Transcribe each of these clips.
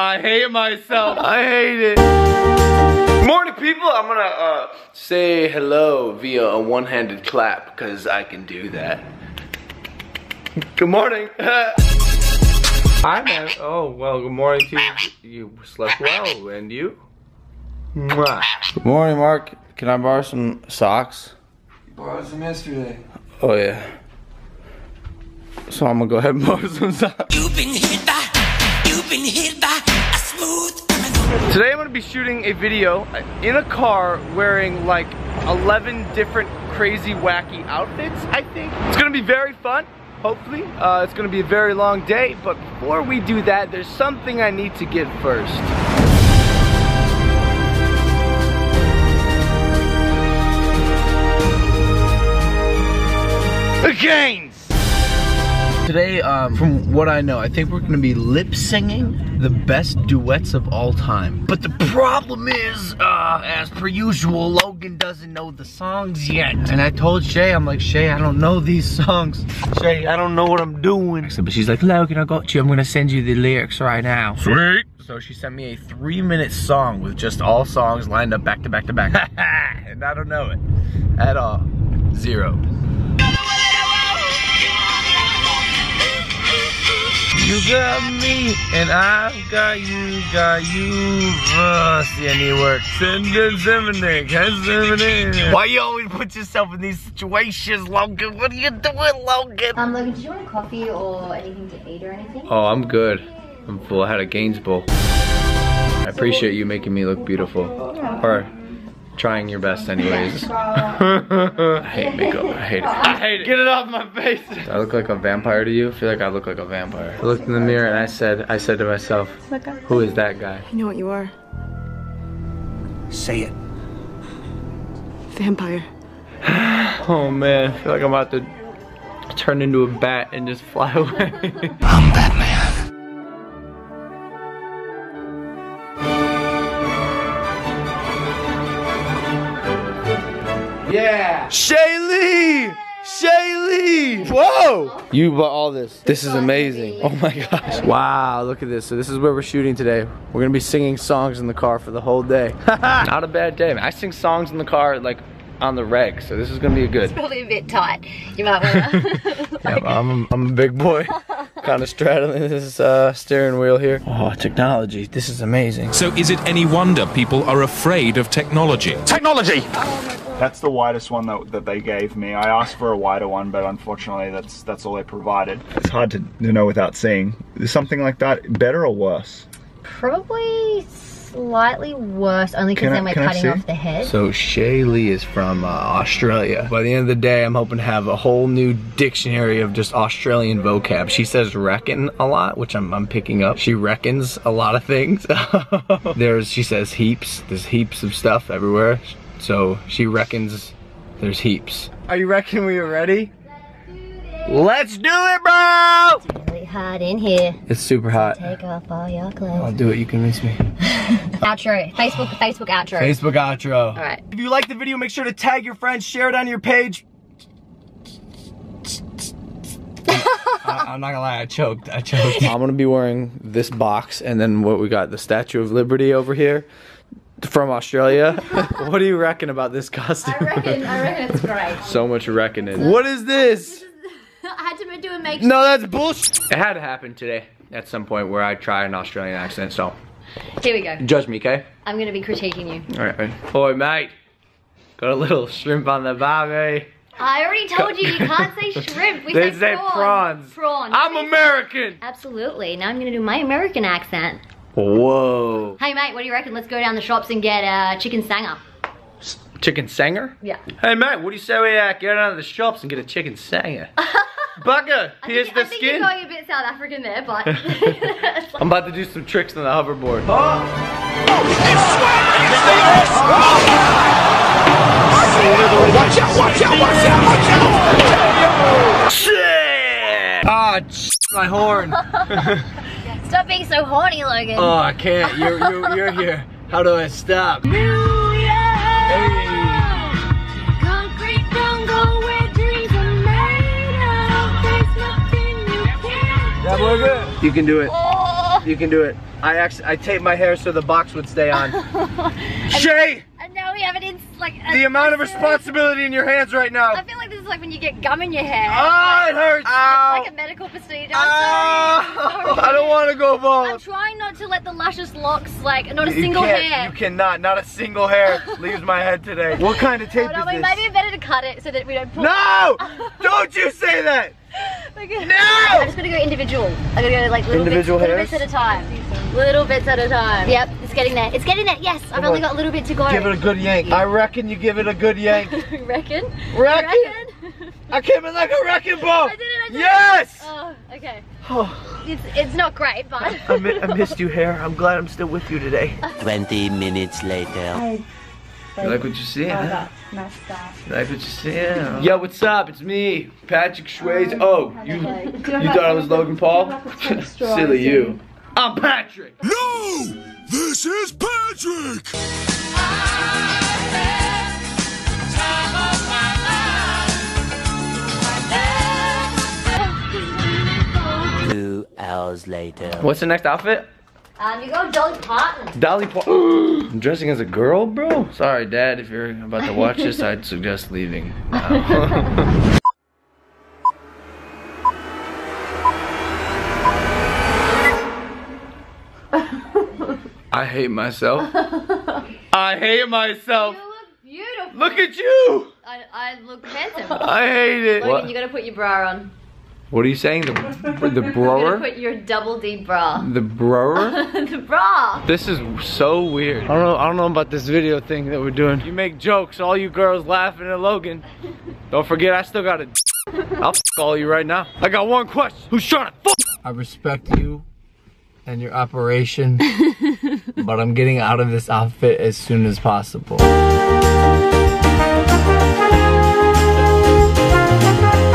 I hate myself. I hate it. Morning, people. I'm gonna uh, say hello via a one-handed clap because I can do that. Good morning. Hi, man. Oh, well, good morning to you. You slept well, and you? Mwah. Good morning, Mark. Can I borrow some socks? You borrowed some yesterday. Oh, yeah. So I'm gonna go ahead and borrow some socks. Today I'm gonna be shooting a video in a car wearing like 11 different crazy wacky outfits, I think. It's gonna be very fun, hopefully. Uh, it's gonna be a very long day, but before we do that, there's something I need to get first. The gains! Today, um, from what I know, I think we're gonna be lip singing the best duets of all time. But the problem is, uh, as per usual, Logan doesn't know the songs yet. And I told Shay, I'm like, Shay, I don't know these songs. Shay, I don't know what I'm doing. But she's like, Logan, I got you. I'm gonna send you the lyrics right now. Sweet. So she sent me a three minute song with just all songs lined up back to back to back. and I don't know it at all. Zero. You got me, and I've got you, got you. Uh, see any work? Send it, send it, Why you always put yourself in these situations, Logan? What are you doing, Logan? Um, Logan, did you want a coffee or anything to eat or anything? Oh, I'm good. I'm full. I had a Gaines Bowl. I appreciate you making me look beautiful. Or trying your best anyways. I hate makeup. I hate it. I hate it. Get it off my face. Do I look like a vampire to you? I feel like I look like a vampire. I looked in the mirror and I said, I said to myself, who is that guy? I know what you are. Say it. Vampire. Oh man, I feel like I'm about to turn into a bat and just fly away. Yeah! Shaylee! Shaylee! Whoa! You bought all this. This is amazing. Oh my gosh. Wow, look at this. So this is where we're shooting today. We're gonna be singing songs in the car for the whole day. Not a bad day. man. I sing songs in the car like on the reg, so this is gonna be a good. It's probably a bit tight. You might wanna. Yeah, I'm, a, I'm a big boy. kind of straddling this uh, steering wheel here. Oh, technology. This is amazing. So is it any wonder people are afraid of technology? Technology! That's the widest one that, that they gave me. I asked for a wider one, but unfortunately, that's that's all they provided. It's hard to, to know without seeing. Is something like that better or worse? Probably slightly worse, only because then we're cutting off the head. So Shaylee is from uh, Australia. By the end of the day, I'm hoping to have a whole new dictionary of just Australian vocab. She says reckon a lot, which I'm, I'm picking up. She reckons a lot of things. There's, she says heaps. There's heaps of stuff everywhere. So she reckons there's heaps. Are you reckon we are ready? Let's do it, bro! It's really hard in here. It's super hot. Take off all your clothes. I'll do it. You can convince me. Outro. Facebook. Facebook outro. Facebook outro. All right. If you like the video, make sure to tag your friends, share it on your page. I, I'm not gonna lie, I choked. I choked. I'm gonna be wearing this box, and then what we got, the Statue of Liberty over here from Australia. what do you reckon about this costume? I reckon. I reckon it's great. so much reckoning. What is this? I had to do a make. No, that's bullshit. It had to happen today at some point where I try an Australian accent, so Here we go. judge me, okay? I'm gonna be critiquing you. All right, man. Boy, mate. Got a little shrimp on the barbie. I already told you you can't say shrimp. We They say say prawns. prawns. Prawn. I'm American. Absolutely. Now I'm gonna do my American accent. Whoa. Hey mate, what do you reckon? Let's go down the shops and get a chicken sanger. Chicken sanger? Yeah. Hey mate, what do you say we uh, go down to the shops and get a chicken sanger? Bugger, I pierce think, the I think you're skin. going a bit South African there, but I'm about to do some tricks on the hoverboard. Oh! oh watch out, watch out, watch out, watch out! Shit! Ah, my horn. stop being so horny, Logan. Oh, I can't. You're, you're, you're here. How do I stop? You can do it. you can do it. I actually I taped my hair so the box would stay on. Shay, And now we have it in like a- the amount of responsibility in your hands right now. I like this is like when you get gum in your hair. Oh, it hurts. It's like a medical procedure. I'm Ow. sorry. Oh, I don't want to go bald. I'm trying not to let the luscious locks, like, not a You single hair. You cannot. Not a single hair leaves my head today. What kind of tape Hold on, is wait, this? maybe better to cut it so that we don't pull. No! Don't you say that! Okay. No! I'm just gonna go individual. I'm gonna go like little Individual bits, hairs? little bits at a time. Little bits at a time. Yep, it's getting there. It's getting there. Yes, I've Come only on. got a little bit to go. Give it a good yank. I reckon you give it a good yank. reckon. Reckon? Reckon? I came in like a wrecking ball. I did it. I did it. Yes! Oh, okay. Oh, It's it's not great, but. I, mi- I missed you, hair. I'm glad I'm still with you today. 20 minutes later. You like what you see? Huh? You like what you see? Yo, what's up? It's me, Patrick Schwayze. Oh, you you thought I was Logan Paul? Silly you. I'm Patrick. No! This is Patrick! Hours later. What's the next outfit? Um, you go Dolly Parton. Dolly Parton. Dressing as a girl, bro. Sorry, Dad. If you're about to watch this, I'd suggest leaving. now. I hate myself. I hate myself. You look beautiful. Look at you. I, I look handsome. I hate it. Logan, you gotta put your bra on. What are you saying? The the You gotta brower? put your double D bra. The brower? the bra. This is so weird. I don't know. I don't know about this video thing that we're doing. You make jokes, all you girls laughing at Logan. Don't forget, I still got it. I'll f all you right now. I got one question. Who's trying to fuck? I respect you and your operation, but I'm getting out of this outfit as soon as possible.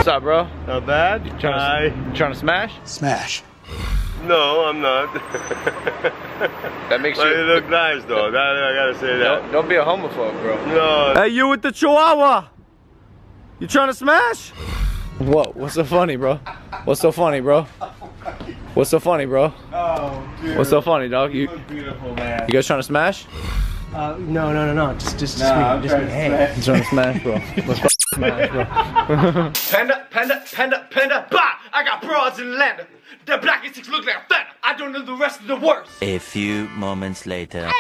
What's up, bro? Not bad. Trying to, you trying to smash? Smash. No, I'm not. That makes but you look nice though. That, I gotta say that. Don't, don't be a homophobe, bro. No. Hey, you with the chihuahua? You trying to smash? What? What's so funny, bro? What's so funny, bro? What's so funny, bro? Oh, dude. What's so funny, dog? You look beautiful, man. you guys trying to smash? Uh, no, no, no, no. Just, just, just Nah, me. I'm Just me. trying to Hey. You trying to smash, bro? Let's f- smash, bro. panda, panda, panda, panda, bah! I got broads in Atlanta. The black chicks look like a fanta. I don't know the rest of the words. A few moments later. Hey,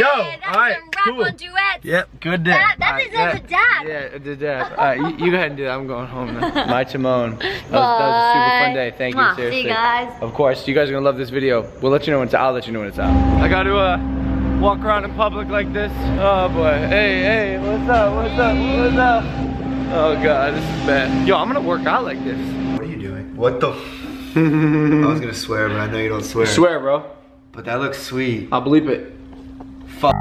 Yo, alright, some rap cool. on duets. Yep, good day. That- that Alright, deserves a dab. Yeah, the dab. Alright, you, you go ahead and do that. I'm going home now. My Timon. That was, that was a super fun Bye. day. Thank you, Mwah. See you guys. Of course, you guys are gonna love this video. We'll let you know when it's out. I'll let you know when it's out. I got to uh, walk around in public like this. Oh boy. Hey, hey, what's up? What's up? What's up? Oh god, this is bad. Yo, I'm gonna work out like this. What are you doing? What the? I was gonna swear, but I know you don't swear. Swear, bro. But that looks sweet. I'll bleep it. Fuck.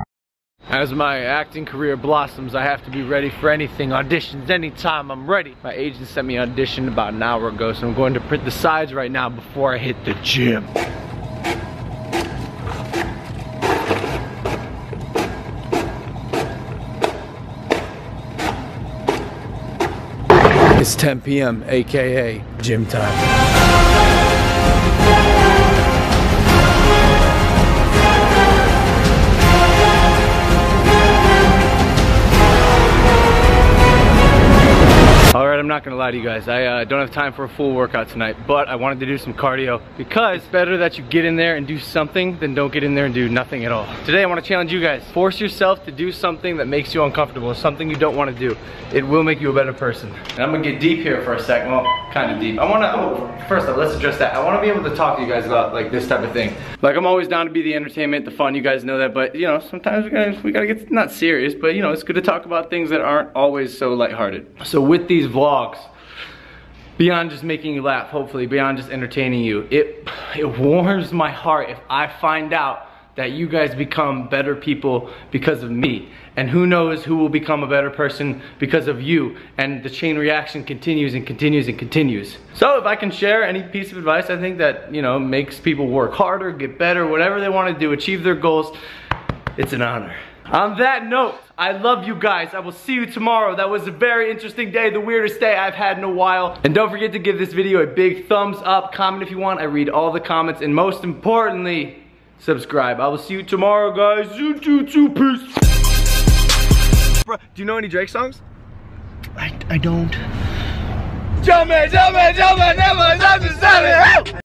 As my acting career blossoms, I have to be ready for anything. Auditions anytime I'm ready. My agent sent me an audition about an hour ago, so I'm going to print the sides right now before I hit the gym. It's 10 p.m., aka gym time. I'm not gonna lie to you guys. I uh, don't have time for a full workout tonight, but I wanted to do some cardio because it's better that you get in there and do something than don't get in there and do nothing at all. Today, I want to challenge you guys. Force yourself to do something that makes you uncomfortable, something you don't want to do. It will make you a better person. And I'm gonna get deep here for a second. Well, kind of deep. I want to. First off, let's address that. I want to be able to talk to you guys about like this type of thing. Like I'm always down to be the entertainment, the fun. You guys know that, but you know sometimes we gotta we gotta get not serious, but you know it's good to talk about things that aren't always so lighthearted. So with these vlogs, beyond just making you laugh, hopefully, beyond just entertaining you, it it warms my heart if I find out that you guys become better people because of me. And who knows who will become a better person because of you. And the chain reaction continues and continues and continues. So if I can share any piece of advice I think that, you know, makes people work harder, get better, whatever they want to do, achieve their goals, it's an honor. On that note, I love you guys. I will see you tomorrow. That was a very interesting day, the weirdest day I've had in a while. And don't forget to give this video a big thumbs up, comment if you want. I read all the comments, and most importantly, subscribe. I will see you tomorrow, guys. Zoo, zoo, zoo, peace. Bro, do you know any Drake songs? I, I don't. Jumpin', jumpin', jumpin', never stop to